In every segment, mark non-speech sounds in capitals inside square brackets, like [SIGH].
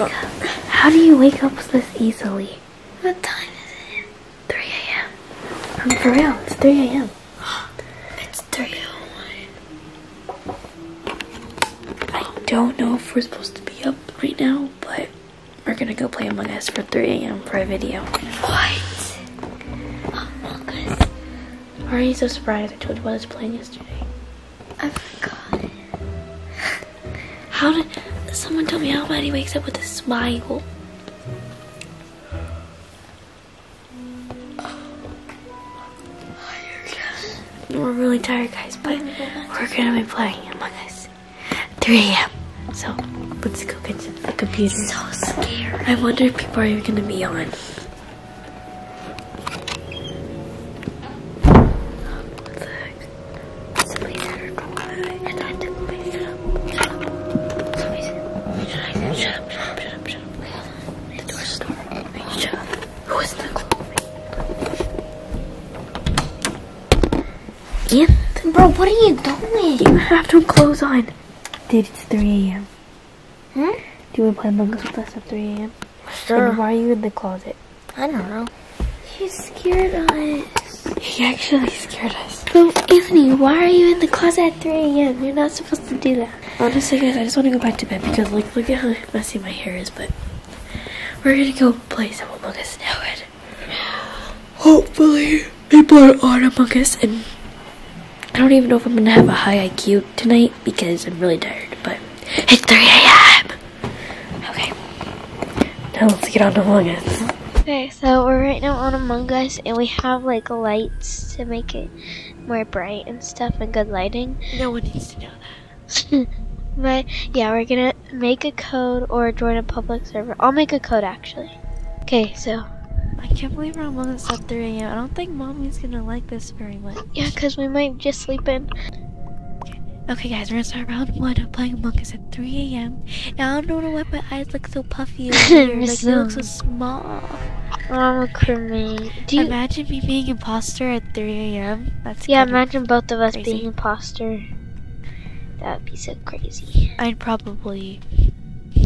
up? How do you wake up this easily? What time is it? 3 a.m. I'm for real. It's 3 a.m. [GASPS] It's 3 I don't know if we're supposed to be up right now, but we're gonna go play Among Us for 3 a.m. for a video. What? Among Us. Why are you so surprised? I told you what I was playing yesterday. I forgot. How did someone tell me how Maddy wakes up with a smile? We're really tired, guys, but we're gonna be playing Among Us 3 a.m. So let's go get to the computer. So scared. I wonder if people are even gonna be on. What the heck? Somebody's at her door. And I have to go pick it up. Shut up. Somebody's Shut up, shut up, shut up, shut up, shut up. Wait, hold on. The door's door. Wait, shut up. Who is in the closet? Ethan, Bro, what are you doing? you have no clothes on. Dude, it's 3 a.m. Hmm? Do you want to play Among Us with us at 3 a.m.? Sure. And why are you in the closet? I don't know. He scared us. He actually scared us. Bro, Anthony, why are you in the closet at 3 a.m.? You're not supposed to do that. Honestly, guys, I just want to go back to bed because, like, look at how messy my hair is, but we're gonna go play some Among Us now, and hopefully people are on Among Us, and I don't even know if I'm gonna have a high IQ tonight because I'm really tired, but it's 3 a.m. Okay. Now let's get on Among Us. Okay, so we're right now on Among Us, and we have like lights to make it more bright and stuff, and good lighting. No one needs to know that. [LAUGHS] but yeah, we're gonna make a code or join a public server. I'll make a code actually. Okay, so I can't believe we're Us at 3 a.m. I don't think mommy's gonna like this very much. yeah, because we might just sleep in. Okay, guys, we're gonna start round one of playing Among Us at 3 a.m. Now I don't know why my eyes look so puffy [LAUGHS] here. Like they look so small. I'm a crewmate. Do you? Imagine me being imposter at 3 a.m. That's yeah, imagine both of us crazy. being imposter. That would be so crazy. I'd probably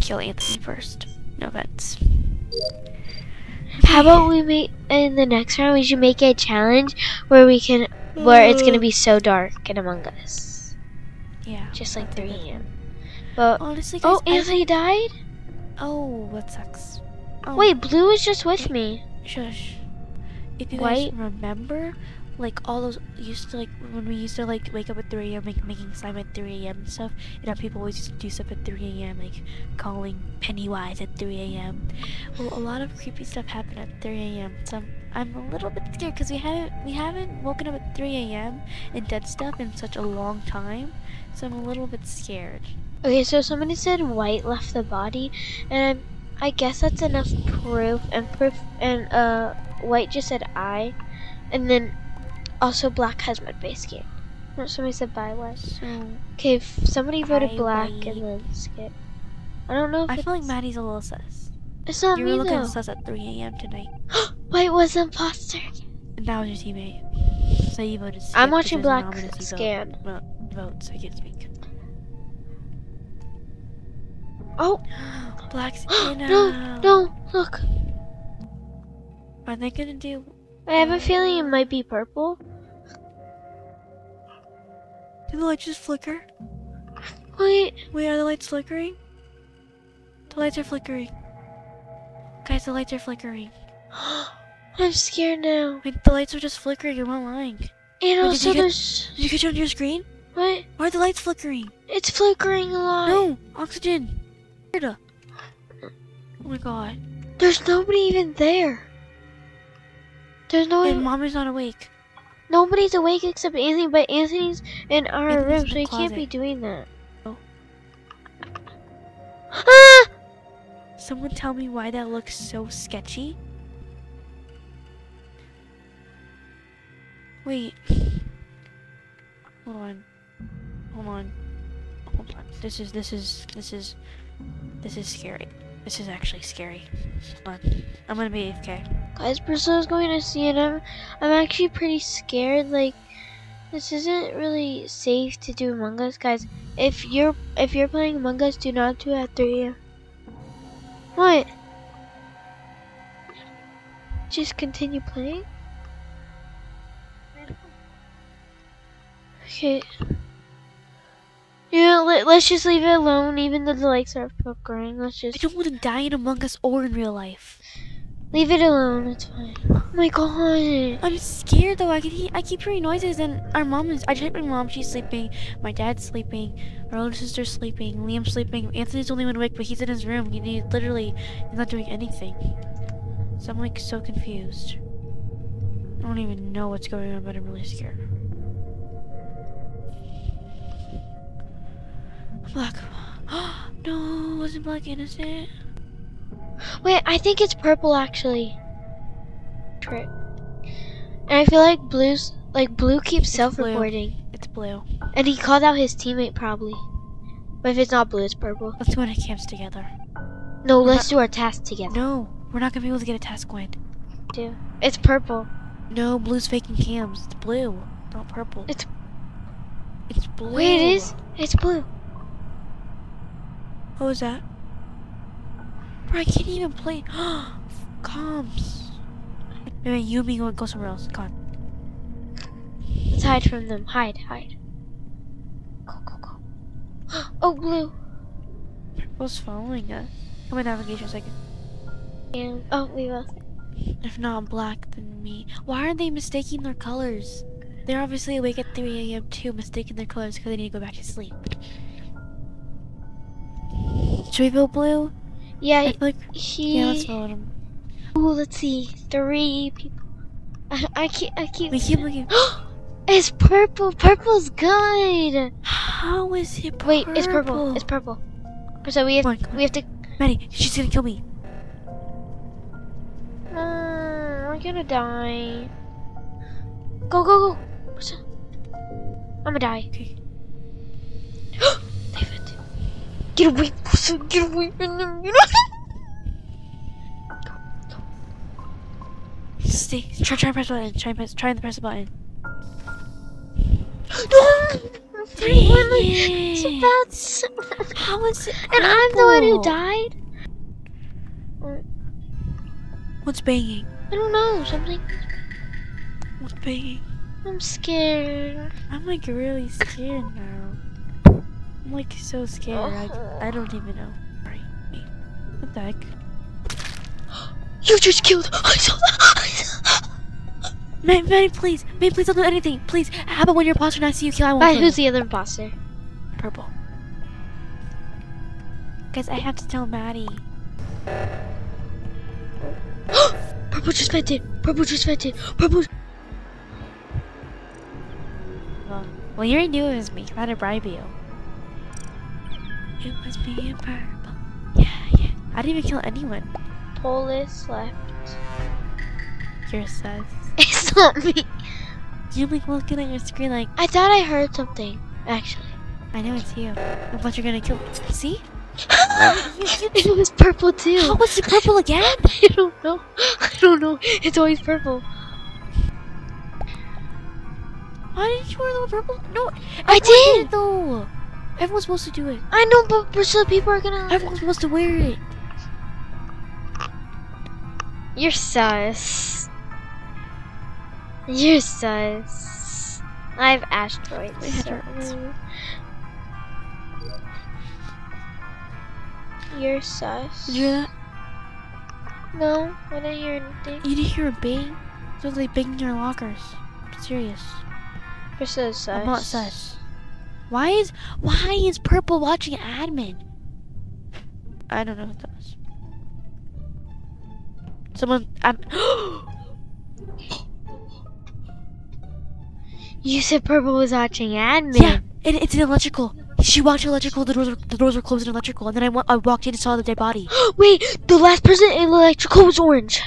kill Anthony first. No offense. How about we make in the next round? We should make a challenge where we can, where it's gonna be so dark in Among Us, Yeah. just like 3 a.m. But Honestly, oh, guys. oh, Anthony died. Oh, that sucks. Oh, Wait, Blue is just with me. Shush. If you White? guys remember, like all those used to like when we used to like wake up at 3 a.m. Make, making slime at 3 a.m. and stuff. You know, people always used to do stuff at 3 a.m. Like calling Pennywise at 3 a.m. Well, a lot of creepy stuff happened at 3 a.m. So I'm, I'm a little bit scared because we haven't we haven't woken up at 3 a.m. and dead stuff in such a long time. So I'm a little bit scared. Okay, so somebody said White left the body, and I guess that's enough proof. And proof, and uh, White just said I, and then also Black has mud base skin. No, Somebody said bye White. So Okay, if somebody voted Black and then skip. I don't know if I feel like Maddy's a little sus. it's not You were me looking though. sus at 3 a.m. tonight. [GASPS] White was imposter. And that was your teammate. So you voted skip. I'm watching Black an scan. Vote, vote, so I can't speak. Oh [GASPS] Black's [GASPS] in no, no! Uh, look, Are they gonna do? I have a feeling it might be purple. Did the lights just flicker? Wait, Wait, are the lights flickering? The lights are flickering. Guys, the lights are flickering. [GASPS] I'm scared now. Wait, the lights are just flickering. I'm not lying. And did also you get- there's Did you catch it on your screen? what? Why are the lights flickering? It's flickering a lot. No, oxygen. Oh my god. There's nobody even there. There's no And mommy's not awake. Nobody's awake except Anthony, but Anthony's in our Anthony's room, so he can't be doing that. Oh. Ah! [GASPS] Someone tell me why that looks so sketchy. Wait. Hold on. Hold on. Hold on. This is this is this is this is scary. This is actually scary. Hold on. I'm gonna be AFK. Guys, Priscilla's going to see it. I'm, I'm actually pretty scared. Like, this isn't really safe to do Among Us, guys. If you're if you're playing Among Us, do not do it at 3 a.m. What? Just continue playing? Okay. Yeah, let, let's just leave it alone, even though the lights are flickering. Let's just. I don't want to die in Among Us or in real life. Leave it alone. It's fine. Oh my god. I'm scared though. I can hear, I keep hearing noises and our mom is. I checked my mom. She's sleeping. My dad's sleeping. Our older sister's sleeping. Liam's sleeping. Anthony's the only one awake, but he's in his room. He, he literally is not doing anything. So I'm like so confused. I don't even know what's going on, but I'm really scared. Black. [GASPS] no, wasn't Black innocent? Wait, I think it's purple actually. Trick. And I feel like blue's like blue keeps self-reporting, It's blue. and he called out his teammate probably. But if it's not blue, it's purple. Let's go into cams together. No, We're let's do our task together. No, we're not gonna be able to get a task win. Do. It's purple. No, blue's faking cams. It's blue, not purple. It's- it's blue. Wait, it is. It's blue. What was that? Bro, I can't even play. [GASPS] Comms. Wait, wait, you and me go, go somewhere else. Come on. Let's hide from them. Hide, hide. Go, go, go. [GASPS] Oh, blue. Purple's following us. Come in navigation a second. And oh, we lost. If not black, then me. Why are they mistaking their colors? They're obviously awake at 3 a.m. too, mistaking their colors because they need to go back to sleep. Should we vote blue? Yeah, like he. yeah, let's vote him. Ooh, let's see. Three people. I, I keep. I keep. We keep [GASPS] looking. it's purple. Purple's good. How is it purple? Wait, it's purple. It's purple. So we have. Come on, come on. We have to. Maddy, she's gonna kill me. Uh, we're gonna die. Go, go, go. What's up? I'm gonna die. Okay. Get away. Get away from them. Get Stay. Try, try and press the button. Try and press, try and press the button. [GASPS] It's Dang about s- How is it? And I'm the one who died? What's banging? I don't know, something. What's banging? I'm scared. I'm like really scared now. I'm like so scared. I, I don't even know. Sorry. Wait. What the heck? You just killed. I saw that. May, Maddy, please. May, please don't do anything. Please. How about when you're imposter and I see you kill, I won't Alright, kill who's you. the other imposter? Purple. Guys, I have to tell Maddy. [GASPS] Purple just vented. Purple just vented. Purple. Well, well, you already knew it was me. I had to bribe you. It was me and purple. Yeah, yeah. I didn't even kill anyone. Polis left. You're sus. [LAUGHS] It's not me. You're like looking at your screen like, I thought I heard something, actually. I know it's you. I thought you're gonna kill me. See? [LAUGHS] it was purple too. How was it purple again? [LAUGHS] I don't know. I don't know. It's always purple. Why didn't you wear the purple? No, I everyone did. it though. Everyone's supposed to do it. I know, but so people are gonna. Everyone's supposed to wear it. You're sus. You're sus. I have asteroids. My head hurts. You're sus. Did you hear that? No, I didn't hear anything. You didn't hear a bang? Was like banging your lockers. I'm serious. You're so sus. I'm not sus. Why is why is purple watching admin? I don't know what that was. Someone I'm [GASPS] You said purple was watching admin. Yeah, it, it's an electrical. She walked to electrical. The doors were the doors were closed in electrical, and then I, wa- I walked in and saw the dead body. [GASPS] Wait, the last person in electrical was orange.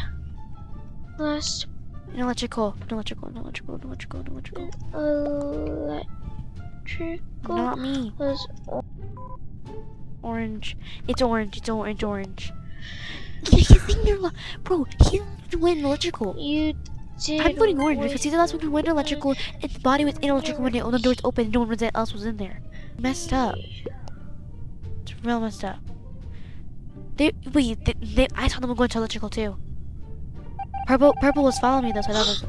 Last In electrical, in electrical, in electrical, in electrical, in electrical. Electrical Not me. was Orange. It's orange. It's orange. Orange. [LAUGHS] Yeah, he's in your lo- bro. He went electrical. you did. I'm voting orange because he's the last one who went electrical, and the body was in electrical when the, doors opened. and No one else was in there. Messed up. It's real messed up. They wait. They, they, I saw them go into electrical too. Purple, purple was following me though, so that was.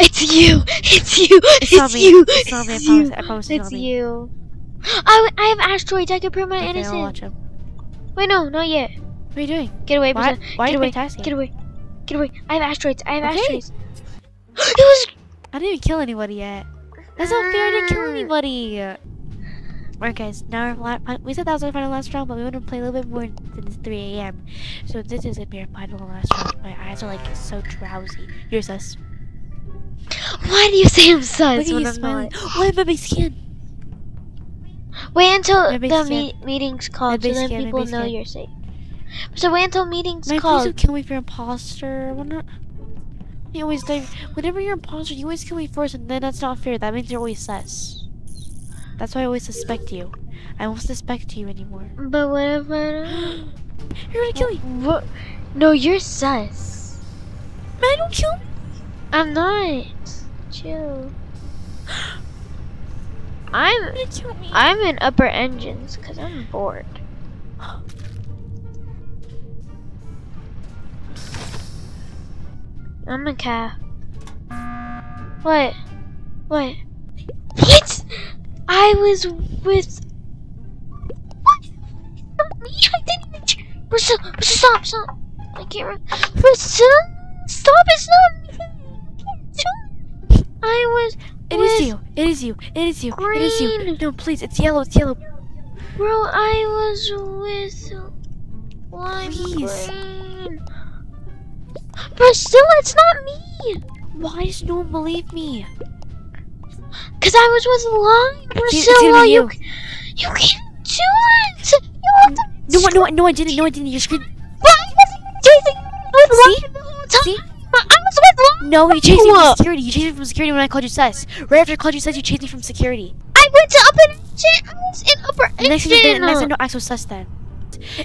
It's you. It's you. It's not me. you. It's not me. I It's promise. you. I promise it's, It's you. I, I have asteroids. I can prove my Okay, I'll innocence. watch him. Wait, no, not yet. What are you doing? Get away, Why? Why are Get you away. Get away. Get away. I have asteroids. I have Okay. asteroids. [GASPS] it was. I didn't even kill anybody yet. That's not fair. I didn't kill Mm. anybody. Alright, guys. Now our we said that was our final last round, but we want to play a little bit more than it's 3 a.m. So this is gonna be our final last round. My eyes are like so drowsy. You're sus. Why do you say I'm sus Look when I'm smiling. not? Why am I skin? Wait until My the me- meeting's called, so then people know you're safe. So wait until meeting's My called. don't kill me for imposter. Why not? You always die. Whenever you're imposter, you always kill me first, and then that's not fair. That means you're always sus. That's why I always suspect you. I won't suspect you anymore. But what if I don't? [GASPS] You're gonna kill me. What? No, you're sus. Man, don't kill me. I'm not. Chill. [GASPS] I'm You're gonna kill me. I'm in upper engines because I'm bored. [GASPS] I'm a calf. What? What? What? I was with. What? I didn't even. Priscilla, stop, stop. I can't. Stop. It's not with, is you. It is you. It is you. It is you. No, please. It's yellow. It's yellow. Bro, I was with lime Please. green. Priscilla, it's not me. Why does no one believe me? Cause I was with lime. Priscilla, you, you. you can't do it. You have to. No, no, I- no, I didn't. No, I didn't. You're screwed. Why was chasing with See? lime the whole time? See? I was with lime. No, you chased me from security. You chased me from security when I called you sus. Right after I called you sus, you chased me from security. I went to upper. I was in upper The next thing is engine. the next thing, don't act so sus then.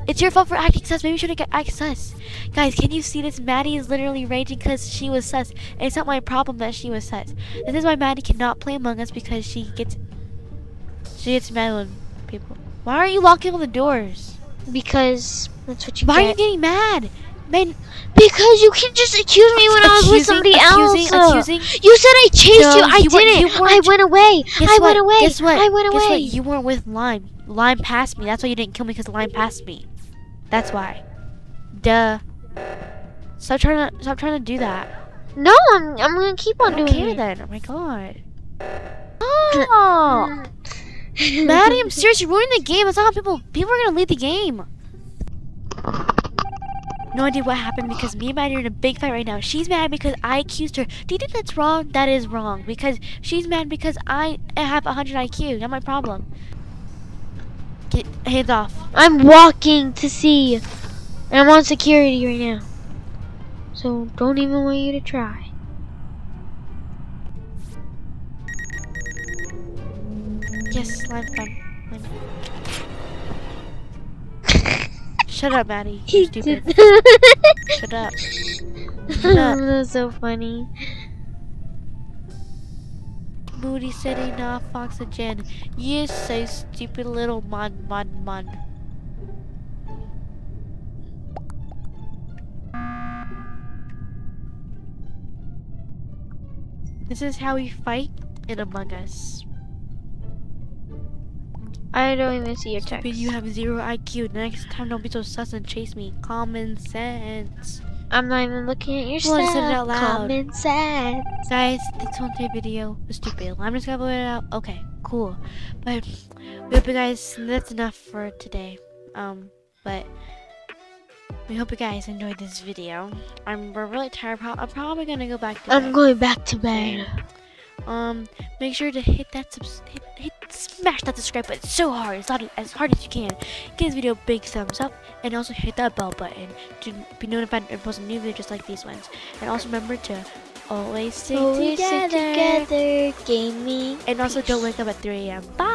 It's your fault for acting sus. Maybe you should have acted sus. Guys, can you see this? Maddy is literally raging because she was sus. And it's not my problem that she was sus. This is why Maddy cannot play Among Us because she gets she gets mad when people. Why are you locking all the doors? Because that's what you Why are you getting mad? Man, Because you can just accuse me when I was with somebody accusing- else. accusing? You said I chased No, you. I you didn't. you I went away. I what? went away. Guess what? I went Guess what? You weren't with Lime. Lime passed me. That's why you didn't kill me because Lime passed me. That's why. Duh. Stop trying to stop trying to do that. No, I'm, I'm gonna keep on doing care it. then. Oh my god. Oh, Maddy, I'm serious. You're ruining the game. That's not how people people are gonna leave the game. No idea what happened because me and Maddy are in a big fight right now. She's mad because I accused her. Do you think that's wrong? That is wrong because she's mad because I have 100 IQ. Not my problem. Get hands off. I'm walking to see. And I'm on security right now. So don't even want you to try. Yes, slime fun. Shut up, Maddy. You're stupid. Shut up. up. [LAUGHS] That's so funny. Moody City, not oxygen. You so stupid little mon mon mon. This is how we fight in Among Us. I don't even see your text. you have zero IQ. Next time, don't be so sus and chase me. Common sense. I'm not even looking at your Well, I stuff. said it out loud. Common sense. Guys, this whole entire video was stupid. I'm just gonna blow it out. Okay, cool. But we hope you guys that's enough for today. Um, but we hope you guys enjoyed this video. I'm we're really tired. Pro- I'm probably gonna go back to I'm bed. going back to bed. Um, make sure to hit that subs hit, hit smash that subscribe button so hard, as hard as hard as you can. Give this video a big thumbs up, and also hit that bell button to be notified when I post a new video just like these ones. And also remember to always stick Always together. stick together, gaming. And also don't wake up at 3 a.m. Bye.